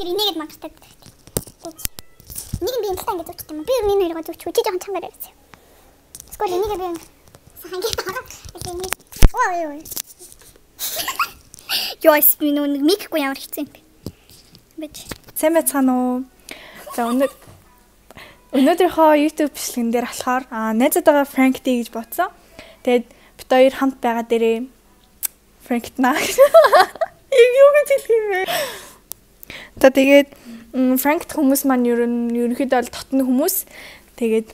Тэр инээгээд магартай. Нэг нь би энэ талаа ингэж зүгчтэй юм. Би ер нь энэ хоёроо зүгч үчиж жоохон чангаар байсан. Скол энийг би сахангийн байгаа. Энийг оо ёо. Йойс би нэг микгүй ямар хэцүү юм бэ? Бич. Сайн байцгаана уу? За өнөө өнөөдрийнхөө YouTube бичлэгэн дээр болохоор найзуудаа Frank D гэж бодсон. Тэгээд бид хоёр хамт байгаа дээрээ Frank наа. Ийм юу гэж хэлэх юм бэ? За тэгээд Frank хүмүүс маань ер нь ерөнхийдөө бол тотны хүмүүс. Тэгээд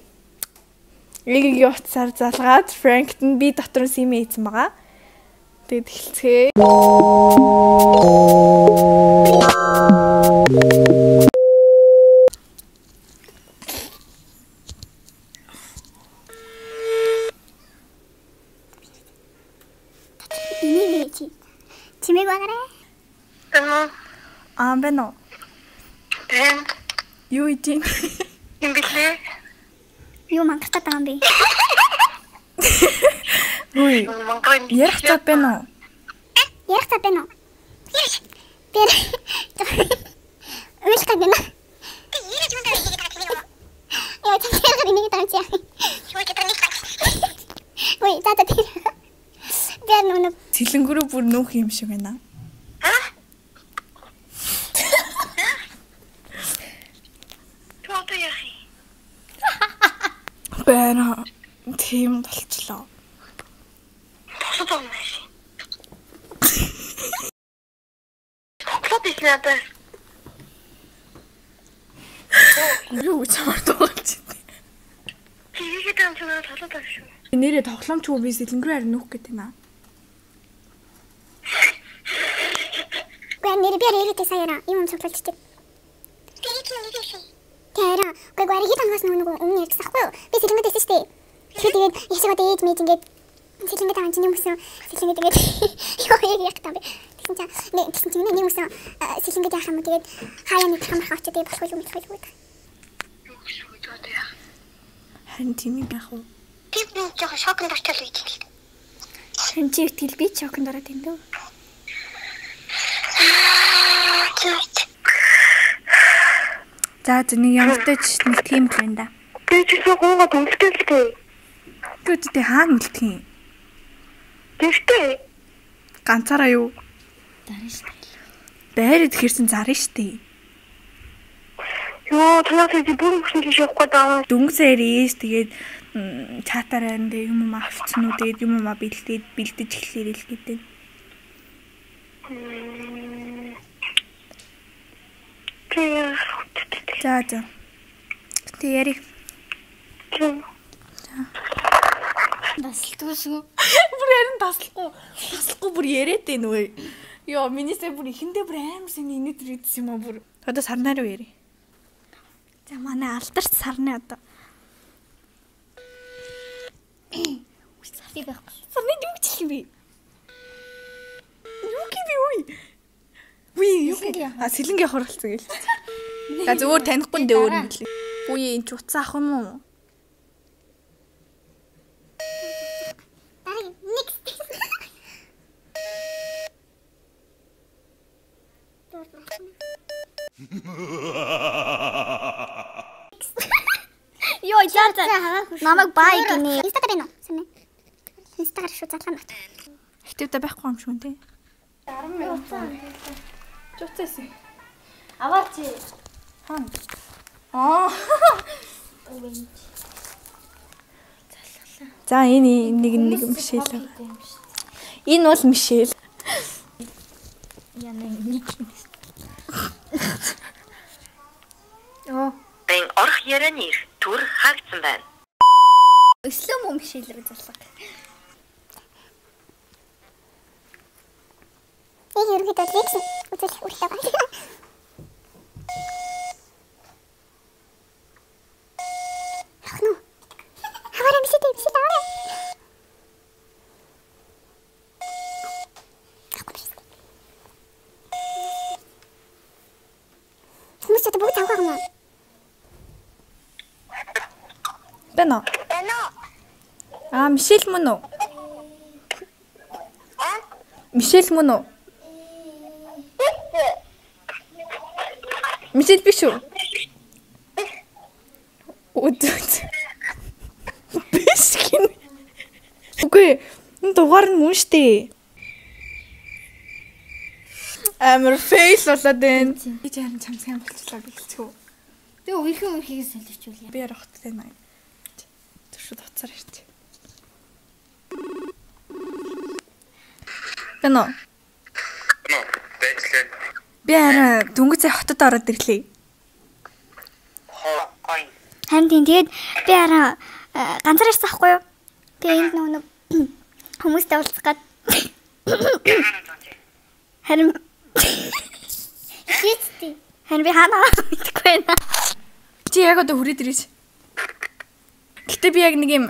Эгийн утсаар залгаад Frank нь би дотор нь симэ хийсэн байгаа. Тэгээд эхэлцгээе. Энийг чи чимээг байгаарай. Тэмо Аа бэнэ. тэн Юу ийм? юм бэлээ. Юу мангах гэдэг юм бэ? Монгол Ярих цаг байна уу? Ярих цаа байна уу? Тэр Үйл гад байна. Ярих юм даа хийгээд байгаа юм. Яа чи ярих энийг даа чи. Юу ч гэдэг нэг. Ой, за за тэр. Тэр нүг Сэлэнгөрөө бүр нүүх юм шиг байна. Бэна. Тийм болчлоо. Босод юм ши. Клод их надад. Юу гэж хавардуулж байна. Тэгээд юм чинь толоод байгаа шүү. Нэрээ тоглоомчгүй би сэлэнгөрөө харин нүүх гэдэг юм аа. Гэн нэр би яриад саяра юм цоглолч чиг. Тэра, гээ гори хит хангас нэг өмнө ярьсан хгүй юу? Би байсан шүү дээ. Тэгэхээр тэгээд яшаа одоо ээж мэж ингээд сэлэнгэд аван чинь юм усан сэлэнгэд тэгээд ёо яг яг таа. Тэгсэн чинь нэг тэгсэн чинь нэг усан сэлэнгэд яах юм тэгээд хаяа нэг хамрах очоо тэгээд болохгүй юм болохгүй юу? Юу гэж үү тоо яах. Харин тийм яах вэ? Тип нэг жоохон шокнд очил гэж хэлдэг. Хэн чи итгэл би ч оконд ороод энэ дөө. За за нэг ямартай ч нэг тийм л байна да. Би ч гэсэн. Юу ч тий хаана үлдэх юм? Тэгтээ Ганцаараа юу? Дараа шүү дээ. Байрад хэрсэн зарна штий. ёо танаас чи бүр хөшин тийш явахгүй даа. Дүнсээр ээж тэгээд м, чатаараа энэ юм юм авчихсан уу тэгээд юм юм бэлдээд бэлдэж эхлэе л гэдэг. Тэгээ За за. Тэг яри. Дасалтгүйсгүй. Бүр ярин таслахгүй. Таслахгүй бүр яриад байна уу? Йоо, минийсээ бүр ихэндээ бүр амар сэний инээд ирээдсэн юм аа бүр. Одоо сарнаар уу яри. За манай алдарч сарны одоо. Би байхгүй. Сарны юу гэж хэлэх юм бэ? Юу гэх юм бэ? Үгүй юу гэх. А сэлэнгийн хоролцсон гэл. За зөвөр танихгүй нэ өөр юм гэлээ. Үгүй энэ ч утсан ах юм уу? Дараа next. Йоо, зар зар. Намайг бай гинэ. Инстаграм байна уу? Сэмэ. Инстаграм шүү залхаа бат. Хитвдэ байхгүй юм шиг үнтэй. Чуцсэн. Аваач. Хаана? Аа. За энэ нэг нэг мишэл. Энэ бол мишэл. Яна нэг. Оо. Бэн орох ярианы түр хаагдсан байна. Өслөө мөм шилрэг залгах. Яг ерөнхийдөө лекс үзүүлэх үргэлээ байна. Хүмүүс ч бүгд тавхаа юм. Бэнэ. Эно. Аа, мишэл мөн үү? Мишэл мөн үү? Мичэд биш үү? Үдүт. Биш гин. Үгүй. Энэ дугаар нь мөн штэ. Амар фейл болоод байна. Би ч харин чам сайн болчихлоо гэлцүү. Би үерхэн үерхийг солиочул. Би ярахт тань. Төшөд уцаар ирч. Бэнэ. Нөө, байжлаа. Би харин дөнгөж сая хотод ороод ирлээ. Харин тийм тэгээд би араа ганцаар ирсэн байхгүй юу? Тэгээ энд нөгөө нэг хүмүүстэй уулзах гээд харин Шийдтий. харин би хаана мэдгүй байна. Чи яг одоо хүрээд ирээч. Гэтэ би яг нэг юм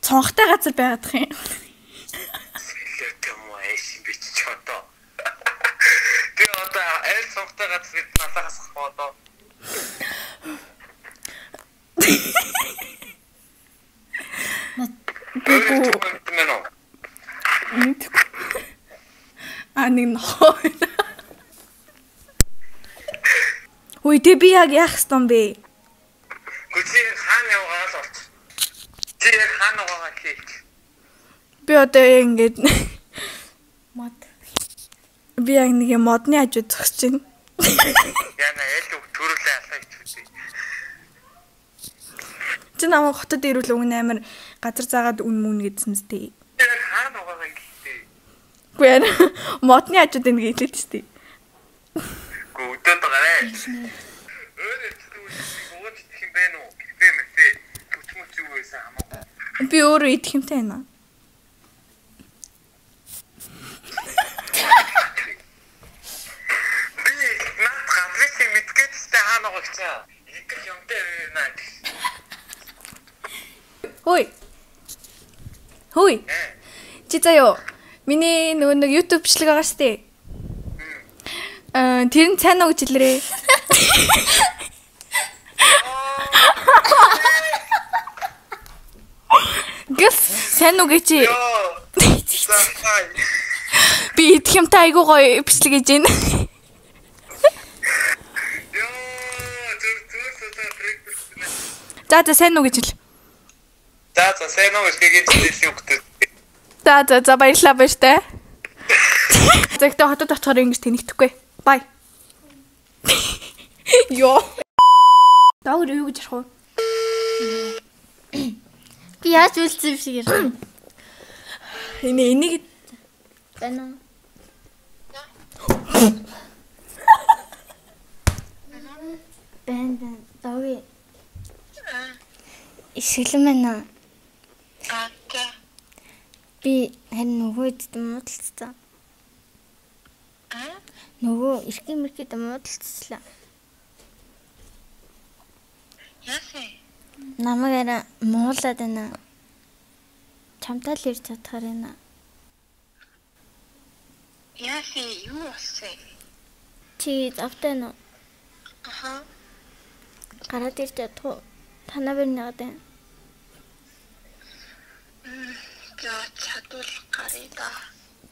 цонхтой газар байгаадах юм. Би одоо. Одоо аль сонготой газар надаас хаваа. Гэгүү Мэн үү? а нэг нохоо. Ой, тэ би яг яах юм бэ? Гүчи хаана явгаа л болч. Чи яг хаана байгаа хийх. Би одоо ингэж мод. Би яг нэг модны хажууд зогсож байна. Яна аль үг төрүүлээ асаа ичвээ. Чи намайг хотод ирүүл өгн амир газар заагаад үн мүн гэдсэн. Чи яг хаана байгаа гэхдээ. Үгүй яа. Модны хажууд энэ гэлээд штий. Гүдэд гараа. Өөр Би өөрөө идэх юмтай байна. Хөөе. Хөөе. Чи заяо. Миний нөгөө нэг YouTube бичлэг байгаа штэ. Аа тэр нь цаана гэж хэлээрээ. Гэс сайн уу гэж би идэх юмтай айгуу гоё бичлэг хийж байна. За за сайн уу гэж хэл. За за сайн уу гэж хэлсэн үгтэй. За за за баярлалаа баяртай. Zegтээ хотод очихоор ингэж тэнэгдэхгүй. Бай. Йоо. Даавар юу гэж ярих вэ? Би яаж үлдсэн юм шиг ярьсан. Энэ энийг Байна. Бэн дави. Ишгэлэн байна. Аа. Би харин нөгөөд муудалцсан. Аа? Нөгөө ирхэн мэрхэд муудалцлаа. Яасан? Намайг муулаад байна. Чамтай л ирж чадхаар байна. Яасан? Юу болсон? Чи завтай нөө Аха. гараад ирж чадах уу? Танаа бүр нэг байна. За чадвал гарыг.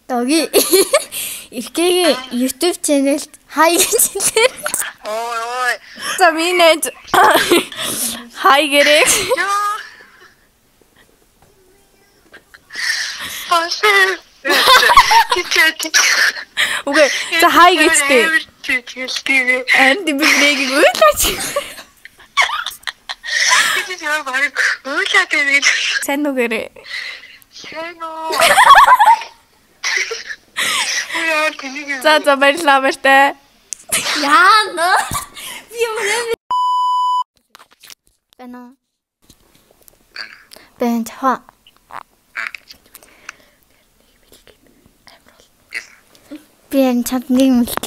Доги. Иргэгийн YouTube channel хай гэж хэлээ. Ой ой. за минь хай гэрээ. Кичээ. Үгүй за хай гэжтэй. Тэгэл Анди би нэг үйлаач. тийм яа баг өөлөө тэгээд Сайн уу гэрээ. сайн уу. Яа тэнийг За за баярлалаа баяртай. Яа нөө. Би юм нэ. Бэнэ. Бэн та. Би энэ чамд нэг мэлт.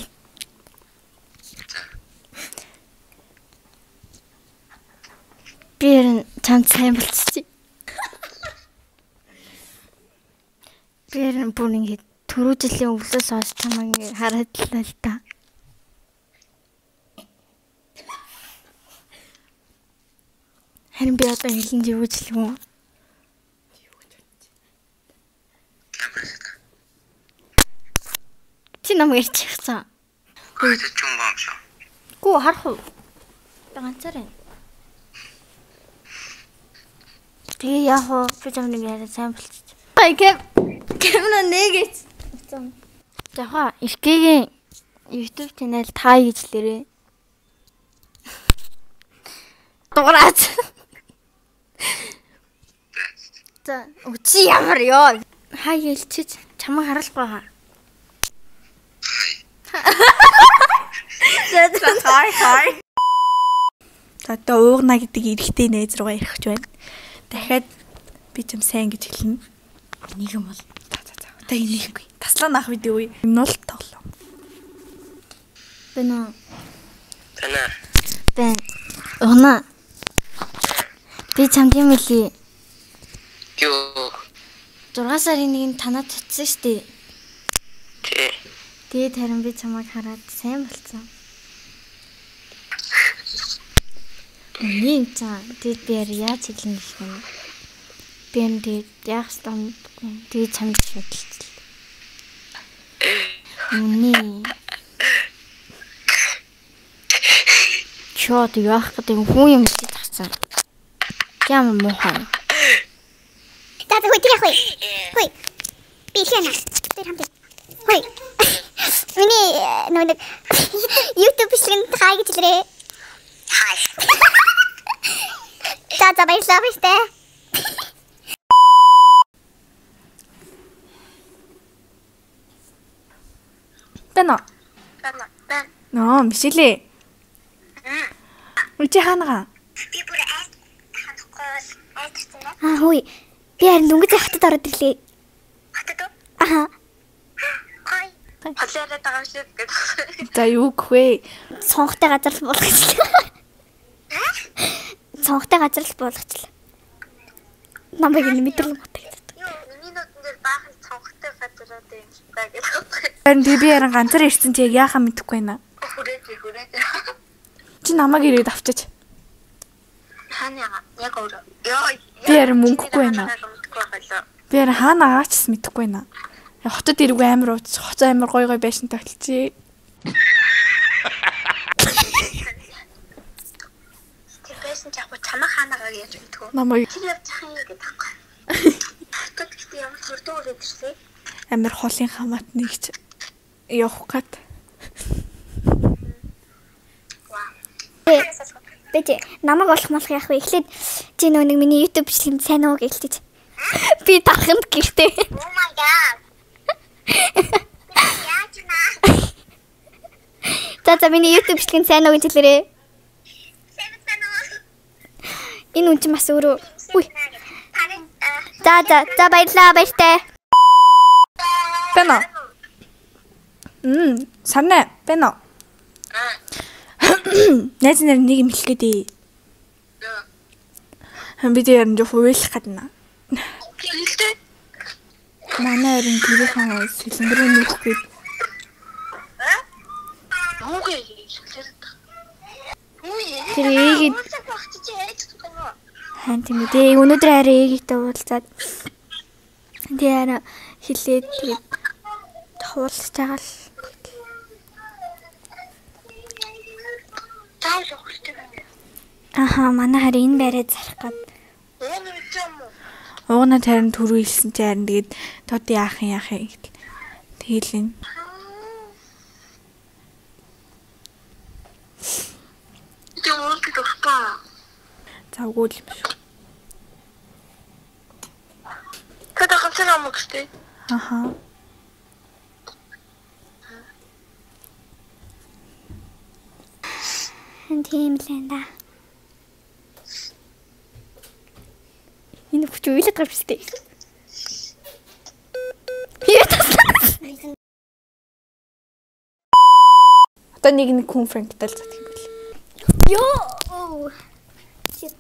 Би энэ чамд сайн болчихчих. Би энэ бүр ингэ түрүү жилийн өвлөөс хойш чамаа ингэ хараад л л та. Харин би одоо хэлэн гэж хэлэх юм? Чи намайг ярьчихсан. Хөөж ч юм баам шүү. Гүү харах уу? Би ганцаар байна. Тэгээ яах вэ? Би чамныг яриа сайн болчих. Гай кэм. Кэмна нэгэч. Яха, Иркэгийн YouTube channel таа гэж лээрээ. Дуураач. За, үчи ямар ёо. Хай хэлчиж чамайг харахгүй хаа. Хай хай. За одоо уугна гэдэг эрэгтэй найз руугаа гэж байна. Дахиад би ч юм сайн гэж хэлнэ. Нэг юм бол Одоо энийхгүй. Таслаа наах видео үе. Нул тоглоо. нөө Тана. бэн. Уна. Би чамд юм хэлий. Юу. 6 сарын нэг нь танад цуцсан штэ. Тэ. Тэгээд харин би чамайг хараад сайн болцсон. Нэг цаа тэгээд би яаж хэлнэ гэх юм. Би энэ тэгээд яах юм тэгээд чамд шүтэлцэл. Үний. Чод яах гэдэг хүн юм чи тагсан. Ямар муухай. За хой тэр яах вэ? Хой. Би хэнэ. Тэр хамт. Хой. Миний нөгөө нэг YouTube бичлэг хай гэж лээ. Хай. За за баярлалаа баяртай. Тана. Тана. Тана. Нөө мишэлээ. Үчи хаанагаа. Би бүр айд хандахгүй айдчихсан байна. Аа хөөе. Би харин дөнгөж хатад ороод ирлээ. Хатад уу? Аа. Хай. Хотлоороо байгаа шүү гэдэг. За юу гэх вэ? Цонхтой газар л болгочлаа. Цонхтой газар л болгочлаа. Намайг энэ мэдрэл мутаг. Юу, миний нотон дээр баахан цонхтой газараа дээ юм шиг байгаа гэдэг. Харин би би харин ганцаар ирсэн чи яахаа мэдэхгүй байна. Хүрээж хүрээж. Чи намайг ирээд авчиж. Хаана? Яг өөрөө. Йоо. Би харин мөнгөгүй байна. Би харин хаана агаач мэдэхгүй байна. Хотод иргүй амар ууц, хоцоо амар гой гой байшин тогтолцъя. Тэр байсан ч яг чамаа хаанагаа яаж мэдгүй. Намайг Тэр хаа юм гэдэг таахгүй. Хотод гэхдээ ямар хурдан үрээд ирсэн. амар холын хамаат нэгч явах гад. Бэж намайг олох молох яах вэ? Эхлээд чи нөгөө нэг миний YouTube бичлэгэнд сайн уу гэж хэлчих. Би тарханд гэртээ. Oh my god. За за миний YouTube бичлэгэнд сайн уу гэж хэлээрээ. Энэ үн чинь бас өөрөө. Үй. За за за баярлаа баяртай. Бэно. Мм, санаа. Бэно. Найз нар нэг юм хэлгээд ээ. Би дээр нь жоо хуйлах гадна. Хэлтэй. Манай харин гэрийн сэлэнгэрийн нөхөд Үгүй. хэлээд. Үгүй. Тэр ээгээд хаан тийм үү. Өнөөдөр хараа ээгээтэй уулзаад тэгээ хараа хилээд тэгээд туулж байгаа л. Аха манай хараа энэ байраа зарах гад. Оо нэг юм уу? уугнаа тарин түрүү хэлсэн чи харин тэгээд тод яах юм яах юм гэтэл тэгэл энэ завгүй л юм шүү. Тэд ганцхан ам гэжтэй. Аха. Хэн тийм л энэ да. Энэ хүч юм шүү дээ. Яа тасна. Одоо нэг нэг хүн франктал зат юм бэл. Йоо. Shit.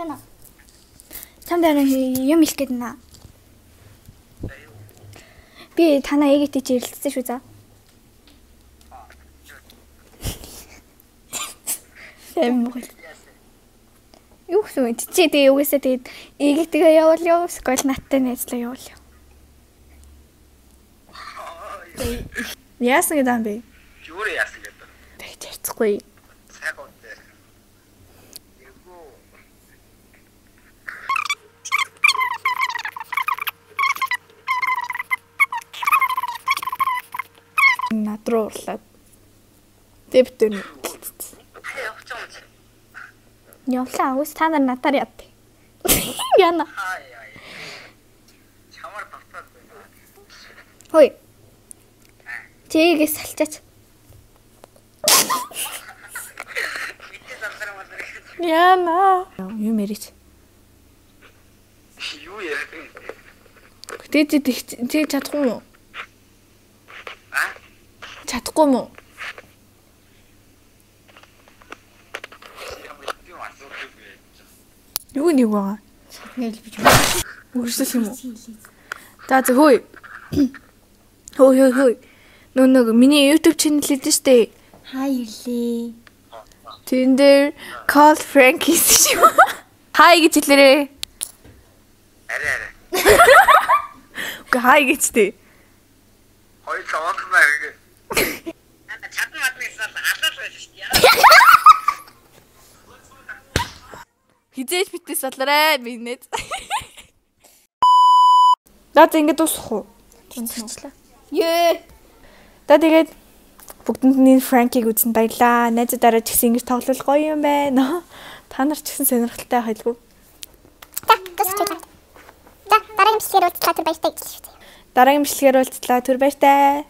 Тана. Чамд арай юм хэлэх гээд байна. Би танаа ээгээтэй чи ирэлцсэн шүү за. Эм мөн. Юу гэсэн үг чи тэгээ юугасаа тэгээд ээгээтэйгээ явуул яв скол наттай найзлаа явуул яв. Яасан гэдэг юм бэ? Юурэ яасан гэдэг. Тэгж ярьцахгүй. Сайхан үнтэй. Руу урлаад. Тэг битэн. явах ч юм чи. Явлаа. Үс та нар надаар яд. Яна. Чамар тавтаад байна. Хөөе. Чигээс салчаач. Яна. Юу мэрэж. Юу яриад юм. Тэ тэ тэ чадахгүй юу? Чадахгүй бэ? Юу нэг байгаа? Нэл бич. Үргэлжлэх юм уу? За хөөе. Хөөе хөөе хөөе. Нөө нэг миний YouTube channel дээр штэ. Хаа ирлээ. Тэн дээр Call Frankie шүү. Хай гэж хэлээрээ. Арай арай. Үгүй хай гэж тээ. Хоёр цаваад байна гэх. Ата чадна маднаас алаас байж шүү дээ. Битээс болоорой минийд. Даа за ингэ дуусах уу? Тэнцвчлээ. Ее. За тэгээд бүгдэнд нь Франкиг үзэн баярлаа. Найзуудаараа ч гэсэн ингэж тоглол гоё юм байна. Та нар ч гэсэн сонирхолтой байлгүй. За, дуусчих. За, дараагийн бичлэгээр уулзлаа тэр баяртай гэж. Дараагийн бичлэгээр уулзлаа. Түр баяртай.